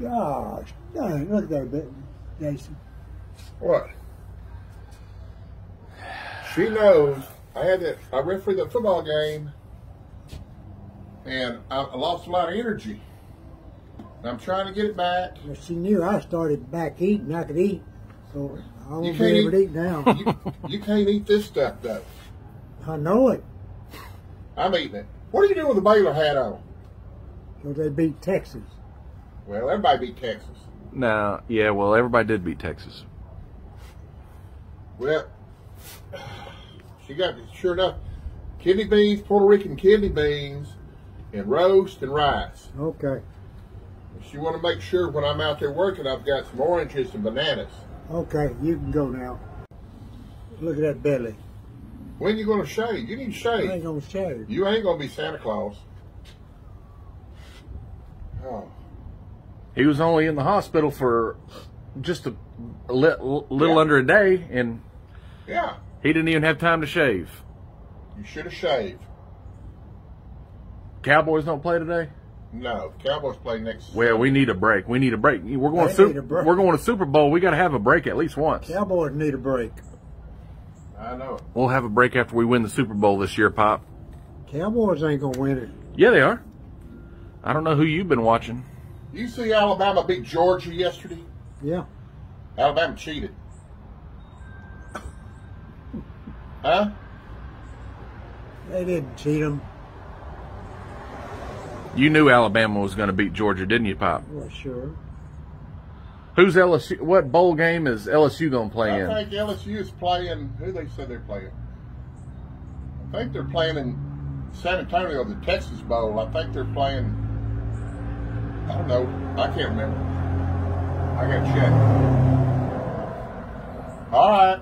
Gosh, dang, look at that bit, Jason. What? She knows I had that. I refereed the football game, and I, I lost a lot of energy. And I'm trying to get it back. Well, she knew I started back eating. I could eat, so I You won't can't be able to eat- eat now. You, you can't eat this stuff though. I know it, I'm eating it. What are you doing with the Baylor hat on? because they beat Texas. Well, everybody beat Texas. No, yeah, well, everybody did beat Texas. Well, she got sure enough kidney beans, Puerto Rican kidney beans, and roast and rice. Okay, She want to make sure when I'm out there working, I've got some oranges and bananas. okay, you can go now. Look at that belly. When you going to shave? You need to I ain't gonna shave. You ain't going to be Santa Claus. Oh, He was only in the hospital for just a, a li- little Yeah. under a day, and yeah. he didn't even have time to shave. You should have shaved. Cowboys don't play today. No, Cowboys play next. Well, we need a break. We need a break. We're going They to need break. we're going to Super Bowl. We got to have a break at least once. Cowboys need a break. I know. We'll have a break after we win the Super Bowl this year, Pop. Cowboys ain't gonna win it. Yeah, they are. I don't know who you've been watching. You see Alabama beat Georgia yesterday? Yeah, Alabama cheated. Huh? they didn't cheat them. You knew Alabama was going to beat Georgia, didn't you, Pop? Well, sure. Who's LSU? What bowl game is LSU going to play I in? I think LSU is playing. Who they said they're playing? I think they're playing in San Antonio, the Texas Bowl. I think they're playing. I don't know. I can't remember. I got to check. All right.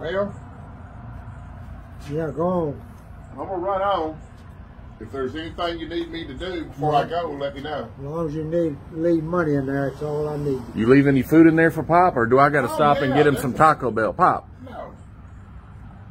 Well, Yeah, go on. I'm gonna run on. If there's anything you need me to do before I go, let me know. As long as you need leave money in there, that's all I need. You leave any food in there for Pop, or do I got to Oh, stop and get him some a- Taco Bell? Pop, No.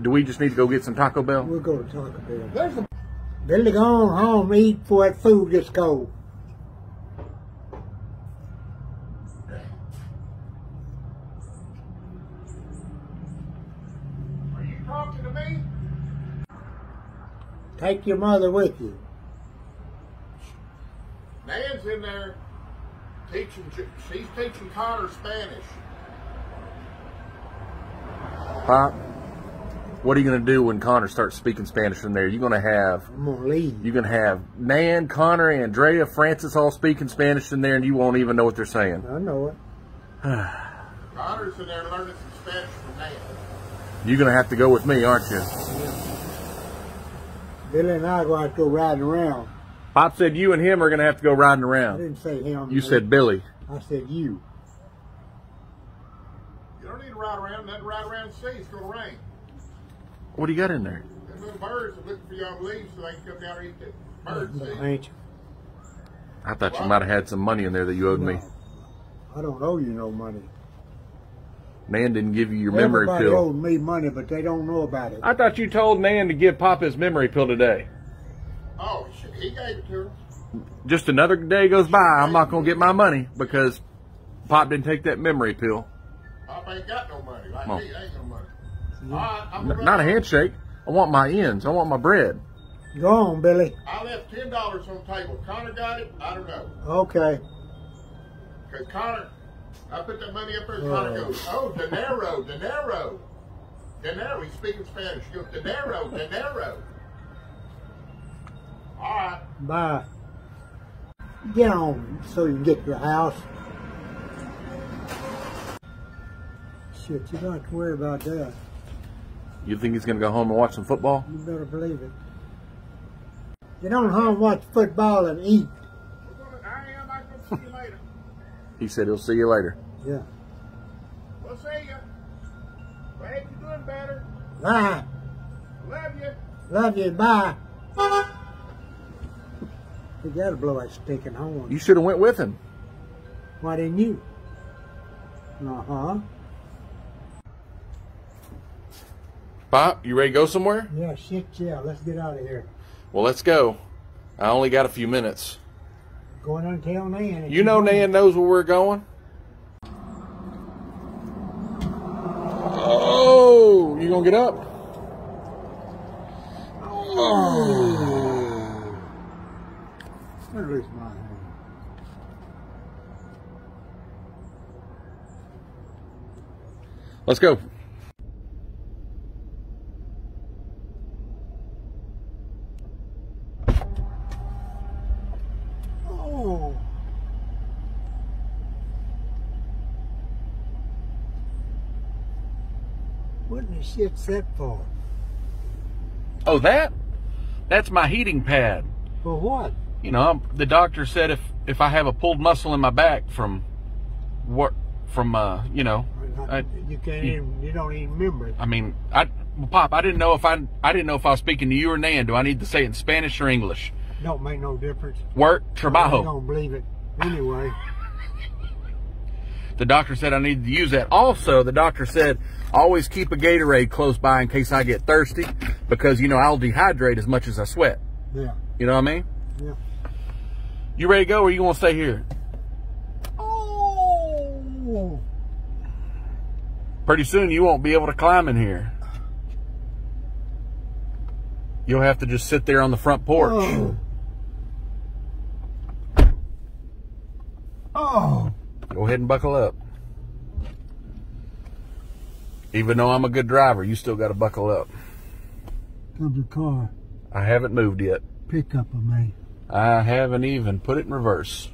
do we just need to go get some Taco Bell? We'll go to Taco Bell. There's a Billy, go on home, eat before that food gets cold. Talking to me? Take your mother with you. Nan's in there teaching. She's teaching Connor Spanish. Pop, what are you going to do when Connor starts speaking Spanish from there? You're going to have I'm gonna leave. you're going to have Nan, Connor, Andrea, Francis all speaking Spanish in there, and you won't even know what they're saying. I know it. Connor's in there learning some Spanish from Nan. You're going to have to go with me, aren't you? Billy and I are going to go riding around. Pop said you and him are going to have to go riding around. I around. didn't say him. You said Billy. I said you. You don't need to ride around. Nothing to ride around see. It's going to rain. What do you got in there? Them little birds are looking for y'all to leave so they can come down and eat the birds. seed. Ain't you? I thought you might have had some money in there that you owed me. I don't owe you no money. Nan didn't give you your memory pill. Everybody pill. owes me money, but they don't know about it. I thought you told Nan to give Pop his memory pill today. Oh, shit. He gave it to her. Just another day goes by, I'm not going to get my money because Pop didn't take that memory pill. Pop ain't got no money. Like Oh. me, ain't no money. All right, I'm N- gonna not a handshake. I want my ends. I want my bread. Go on, Billy. I left ten dollars on the table. Connor got it. I don't know. Okay. Cause Connor, I put that money up there. Oh. Connor goes, "Oh, dinero, dinero, dinero." He's speaking Spanish. He goes, "Dinero, dinero." All right. Bye. Get on so you can get to your house. Shit, you don't have to worry about that. You think he's going to go home and watch some football? You better believe it. Get on home, watch football, and eat. We're gonna, I am. I'm gonna see you later. He said he'll see you later. Yeah. We'll see you. Glad you're doing better. Bye. Love you. Love you. Bye. You gotta blow that stinking horn. You should have went with him. Why didn't you? Uh huh. Pop, you ready to go somewhere? Yeah, shit, yeah. Let's get out of here. Well, let's go. I only got a few minutes. Going on tell Nan. You know. Nan knows where we're going. Oh, you gonna get up? Oh. Lose my hand. Let's go. Oh. What in the shit's that for? Oh, that? That's my heating pad. For what? You know, I'm- the doctor said if if I have a pulled muscle in my back from what from uh, you know, I, you can't you- even, you don't even remember it. I mean, I well, Pop, I didn't know if I I didn't know if I was speaking to you or Nan. Do I need to say it in Spanish or English? Don't make no difference. Work, I trabajo. don't believe it. Anyway, The doctor said I needed to use that. Also, the doctor said always keep a Gatorade close by in case I get thirsty because you know I'll dehydrate as much as I sweat. yeah, You know what I mean? yeah. You ready to go or you going to stay here? Oh, Pretty soon you won't be able to climb in here. You'll have to just sit there on the front porch. oh, oh. Go ahead and buckle up. Even though I'm a good driver, you still got to buckle up. Comes a car, I haven't moved yet. Pick up of me. I haven't even put it in reverse.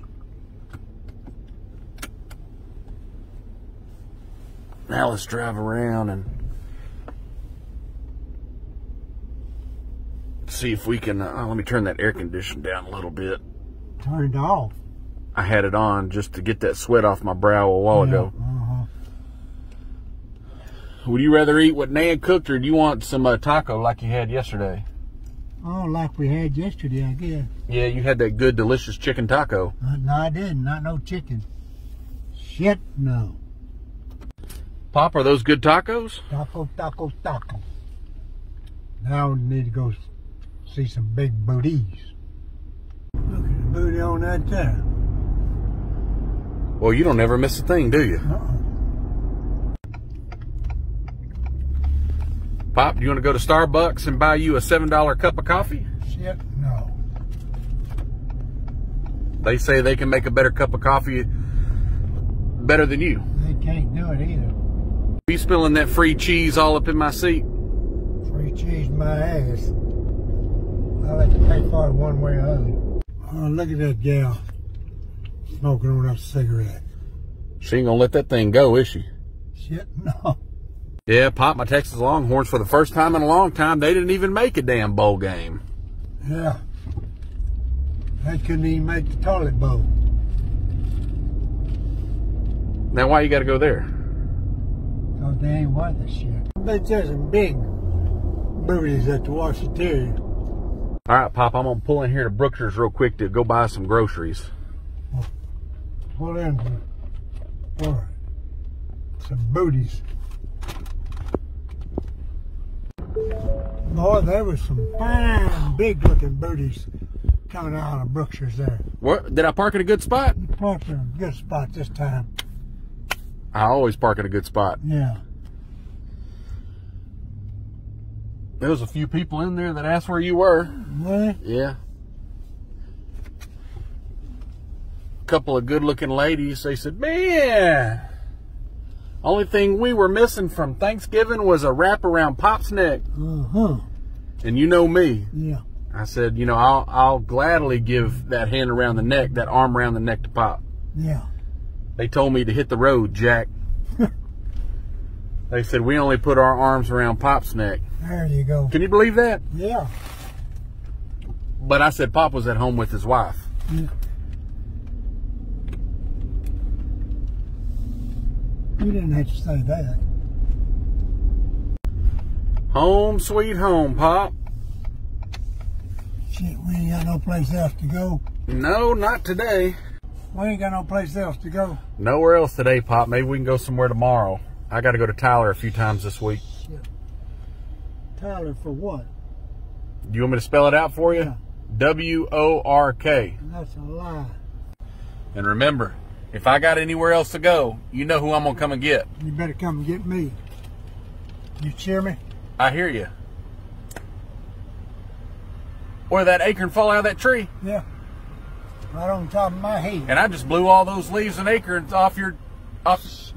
Now let's drive around and see if we can. Uh, let me turn that air condition down a little bit. Turned off. I had it on just to get that sweat off my brow a while ago. Uh-huh. Would you rather eat what Nan cooked, or do you want some uh, taco like you had yesterday? Oh, like we had yesterday, I guess. Yeah, you had that good, delicious chicken taco. Uh, no, I didn't. Not no chicken. Shit, no. Pop, are those good tacos? Taco, taco, taco. Now we need to go see some big booties. Look at the booty on that there. Well, you don't ever miss a thing, do you? Uh-uh. Pop, do you want to go to Starbucks and buy you a $7 cup of coffee? Shit, no. They say they can make a better cup of coffee better than you. They can't do it either. You spilling that free cheese all up in my seat? Free cheese my ass. I'll have to pay for it one way or the other. Oh, look at that gal smoking on that cigarette. She ain't gonna let that thing go, is she? Shit, no. Yeah, Pop, my Texas Longhorns for the first time in a long time, they didn't even make a damn bowl game. Yeah. They couldn't even make the toilet bowl. Now, why you gotta go there? Cause they ain't worth the shit. I bet there's some big booties at the Washington. All right, Pop, I'm gonna pull in here to Brookshire's real quick to go buy some groceries. Oh. Pull in for, for some booties. Boy, there was some fine, big looking booties coming out of Brookshire's there. What? Did I park in a good spot? Parked in a good spot this time. I always park in a good spot. Yeah. There was a few people in there that asked where you were. Really? Yeah. Couple of good looking ladies. They said, Man, only thing we were missing from Thanksgiving was a wrap around Pop's neck. Uh-huh. And you know me. Yeah. I said, you know, I'll I'll gladly give that hand around the neck, that arm around the neck to Pop. Yeah. They told me to hit the road, Jack. they said we only put our arms around Pop's neck. There you go. Can you believe that? Yeah. But I said Pop was at home with his wife. yeah. You didn't have to say that. Home sweet home, Pop. Shit, we ain't got no place else to go. No, not today. We ain't got no place else to go. Nowhere else today, Pop. Maybe we can go somewhere tomorrow. I got to go to Tyler a few times this week. Tyler, for what? Do you want me to spell it out for you? Yeah. W O R K. That's a lie. And remember, if I got anywhere else to go, you know who I'm gonna come and get. You better come and get me. You cheer me? I hear you. Or that acorn fall out of that tree, Yeah. Right on top of my head. and I just blew all those leaves and acorns off your, off. Shit.